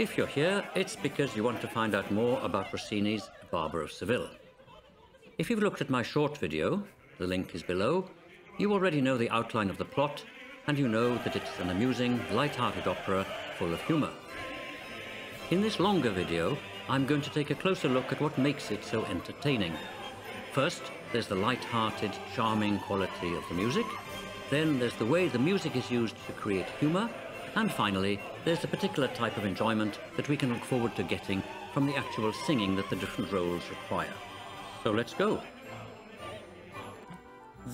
If you're here, it's because you want to find out more about Rossini's Barber of Seville. If you've looked at my short video, the link is below, you already know the outline of the plot and you know that it's an amusing, light-hearted opera full of humour. In this longer video, I'm going to take a closer look at what makes it so entertaining. First, there's the light-hearted, charming quality of the music. Then there's the way the music is used to create humour. And finally, there's a particular type of enjoyment that we can look forward to getting from the actual singing that the different roles require. So let's go.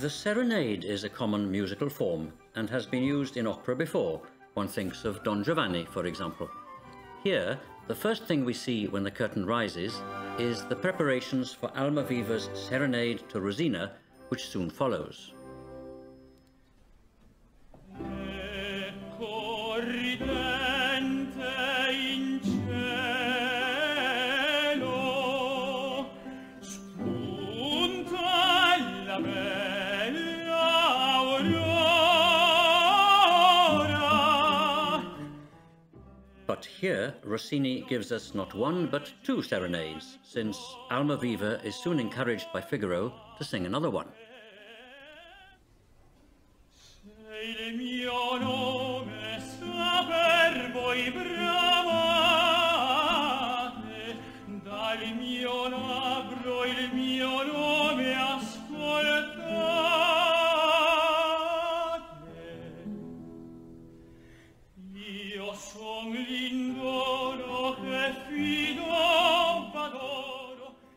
The serenade is a common musical form and has been used in opera before. One thinks of Don Giovanni, for example. Here, the first thing we see when the curtain rises is the preparations for Almaviva's serenade to Rosina, which soon follows. Here, Rossini gives us not one but two serenades, since Almaviva is soon encouraged by Figaro to sing another one.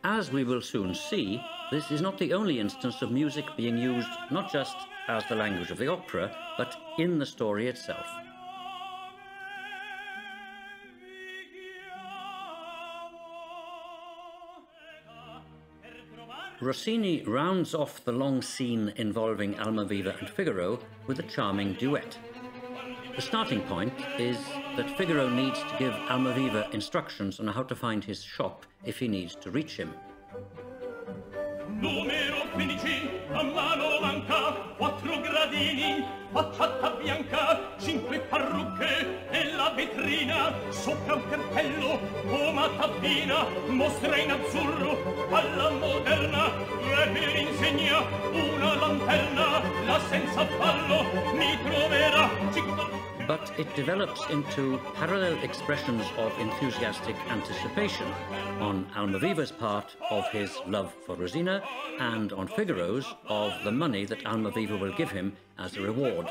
As we will soon see, this is not the only instance of music being used not just as the language of the opera, but in the story itself. Rossini rounds off the long scene involving Almaviva and Figaro with a charming duet. The starting point is that Figaro needs to give Almaviva instructions on how to find his shop if he needs to reach him. Numero 15, a mano manca, quattro gradini, facciata bianca, cinque parrucche e la vetrina, sopra un cappello, come tappina, mostra in azzurro, alla moderna, e per insegna una lanterna, la senza fallo mi troverà, but it develops into parallel expressions of enthusiastic anticipation on Almaviva's part of his love for Rosina and on Figaro's of the money that Almaviva will give him as a reward.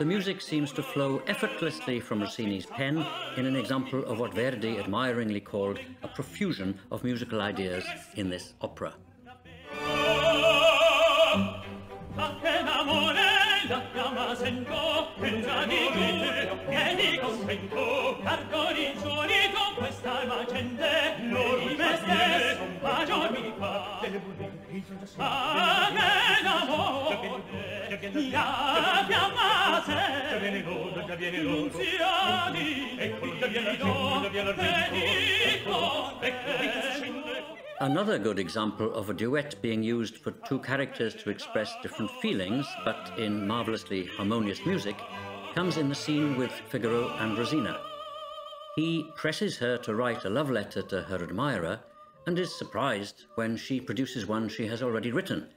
The music seems to flow effortlessly from Rossini's pen in an example of what Verdi admiringly called a profusion of musical ideas in this opera. senza di lite vieni contento arconi giorni con quest'alma gente loro di me stesso un bacio mi fa ma che l'amore mi abbia amate già viene l'oro già viene l'oro inziani e qui do te dico ecco Another good example of a duet being used for two characters to express different feelings, but in marvelously harmonious music, comes in the scene with Figaro and Rosina. He presses her to write a love letter to her admirer and is surprised when she produces one she has already written.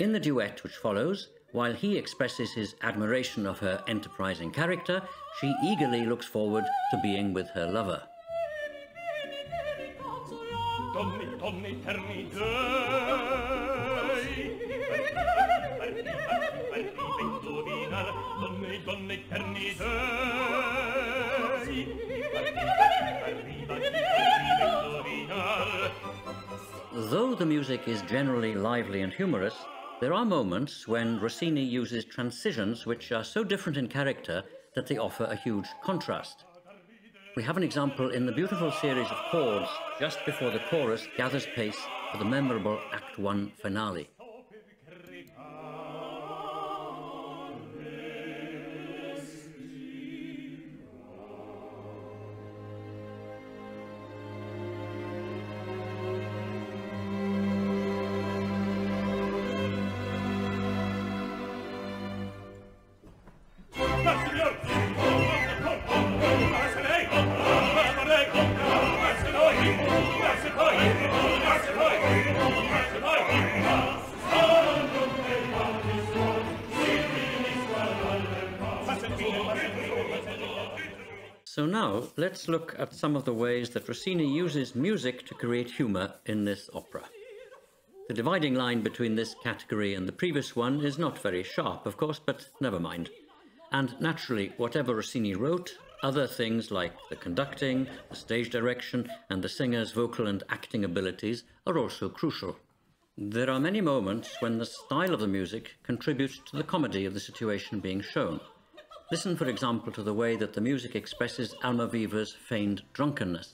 In the duet which follows, while he expresses his admiration of her enterprising character, she eagerly looks forward to being with her lover. Eterni Though the music is generally lively and humorous, there are moments when Rossini uses transitions which are so different in character that they offer a huge contrast. We have an example in the beautiful series of chords just before the chorus gathers pace for the memorable Act 1 finale. So now let's look at some of the ways that Rossini uses music to create humour in this opera. The dividing line between this category and the previous one is not very sharp, of course, but never mind. And naturally, whatever Rossini wrote, other things like the conducting, the stage direction, and the singer's vocal and acting abilities are also crucial. There are many moments when the style of the music contributes to the comedy of the situation being shown. Listen, for example, to the way that the music expresses Almaviva's feigned drunkenness.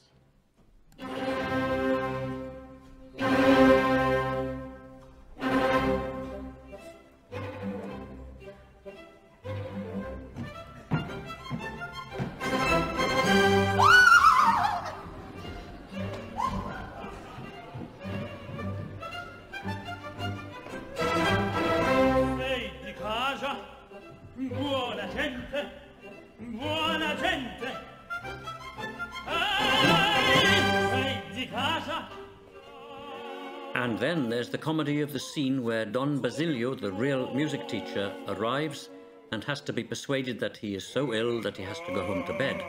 And then there's the comedy of the scene where Don Basilio, the real music teacher, arrives and has to be persuaded that he is so ill that he has to go home to bed.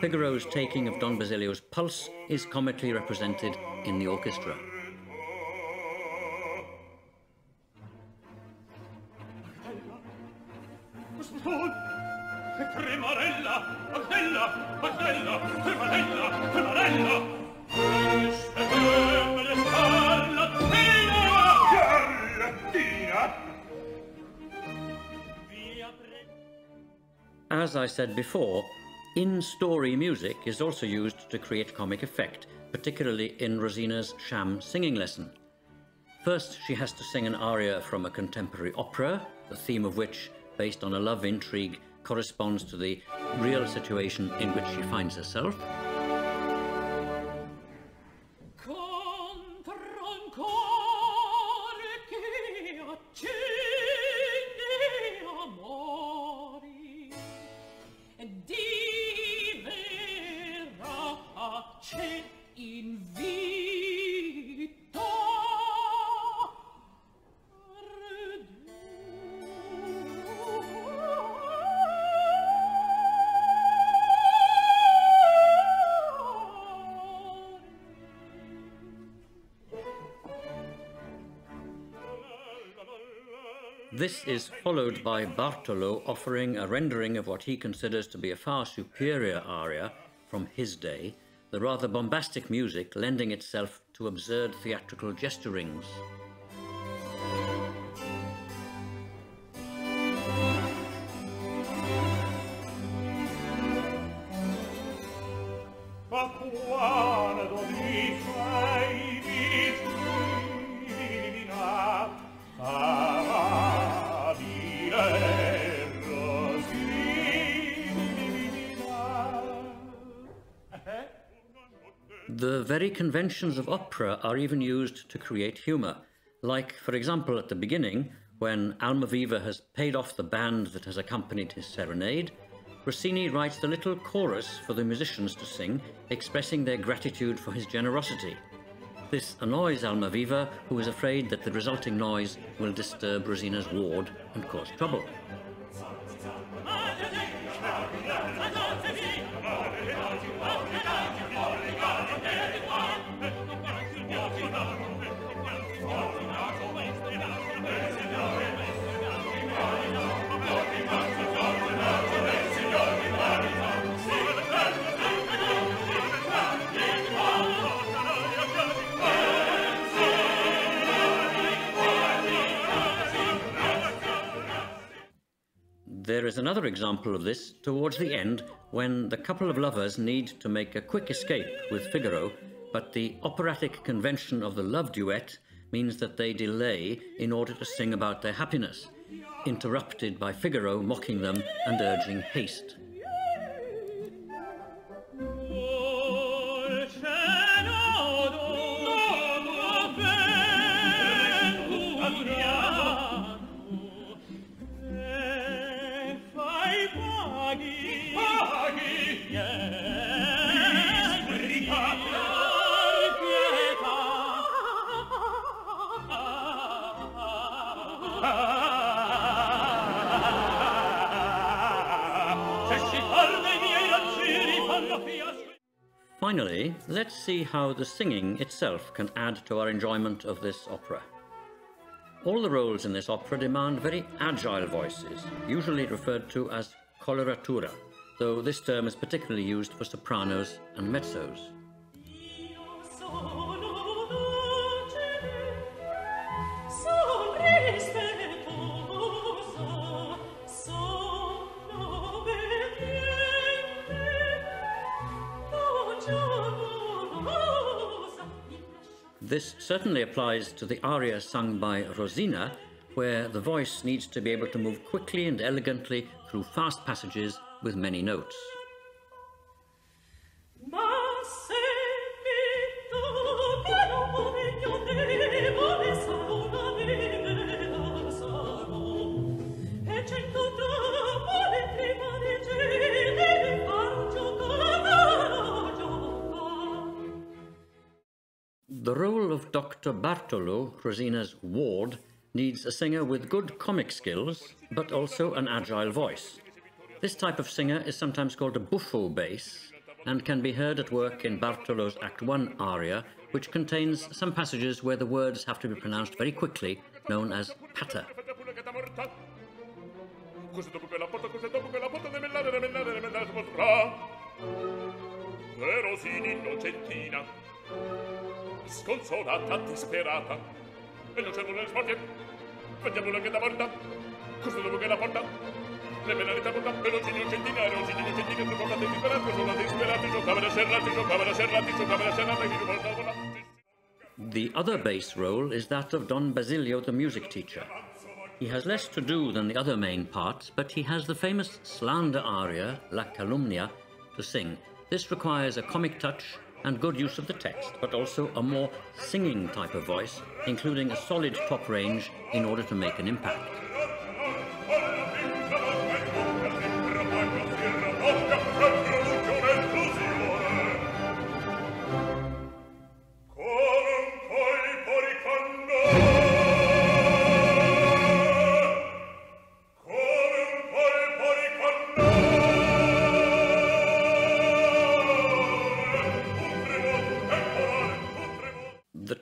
Figaro's taking of Don Basilio's pulse is comically represented in the orchestra. As I said before, in-story music is also used to create comic effect, particularly in Rosina's sham singing lesson. First, she has to sing an aria from a contemporary opera, the theme of which, based on a love intrigue, corresponds to the real situation in which she finds herself. This is followed by Bartolo offering a rendering of what he considers to be a far superior aria from his day, the rather bombastic music lending itself to absurd theatrical gesturings. Conventions of opera are even used to create humour. Like, for example, at the beginning, when Almaviva has paid off the band that has accompanied his serenade, Rossini writes the little chorus for the musicians to sing, expressing their gratitude for his generosity. This annoys Almaviva, who is afraid that the resulting noise will disturb Rosina's ward and cause trouble. Is another example of this towards the end when the couple of lovers need to make a quick escape with Figaro, but the operatic convention of the love duet means that they delay in order to sing about their happiness, interrupted by Figaro mocking them and urging haste. Let's see how the singing itself can add to our enjoyment of this opera. All the roles in this opera demand very agile voices, usually referred to as coloratura, though this term is particularly used for sopranos and mezzos. This certainly applies to the aria sung by Rosina, where the voice needs to be able to move quickly and elegantly through fast passages with many notes. The role of Dr. Bartolo, Rosina's ward, needs a singer with good comic skills, but also an agile voice. This type of singer is sometimes called a buffo bass and can be heard at work in Bartolo's Act 1 aria, which contains some passages where the words have to be pronounced very quickly, known as patter. Sconsolata, disperata. E non c'è nulla sporche. Vediamo che da dopo che la porta. Le penalità porta. Velocini centina, velocini centina, sono disperati, sono disperati, giocavano serrati, giocavano serrati, giocavano serrati, mi portavano. The other bass role is that of Don Basilio, the music teacher. He has less to do than the other main parts, but he has the famous slander aria, La Calunnia, to sing. This requires a comic touch and good use of the text, but also a more singing type of voice, including a solid top range in order to make an impact.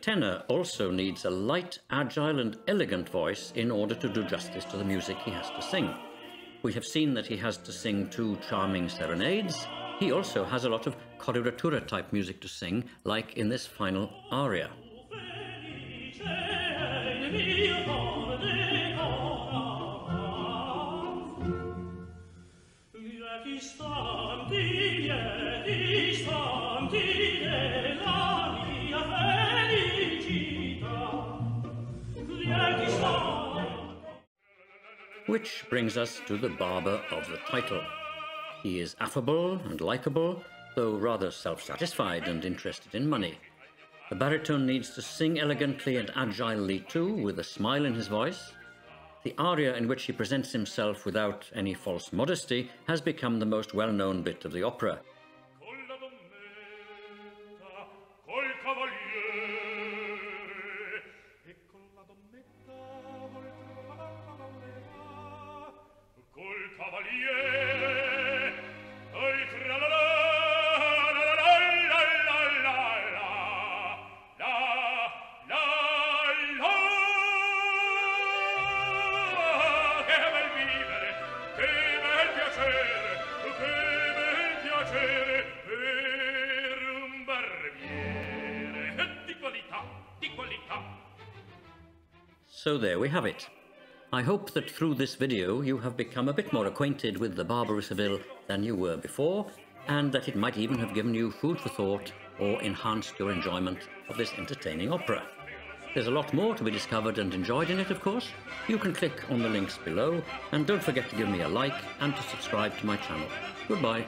Tenor also needs a light, agile and elegant voice in order to do justice to the music he has to sing. We have seen that he has to sing two charming serenades. He also has a lot of coloratura type music to sing, like in this final aria. Which brings us to the barber of the title. He is affable and likable, though rather self-satisfied and interested in money. The baritone needs to sing elegantly and agilely too, with a smile in his voice. The aria in which he presents himself without any false modesty has become the most well-known bit of the opera. So there we have it. I hope that through this video you have become a bit more acquainted with the Seville than you were before, and that it might even have given you food for thought or enhanced your enjoyment of this entertaining opera. There's a lot more to be discovered and enjoyed in it, of course. You can click on the links below, and don't forget to give me a like and to subscribe to my channel. Goodbye.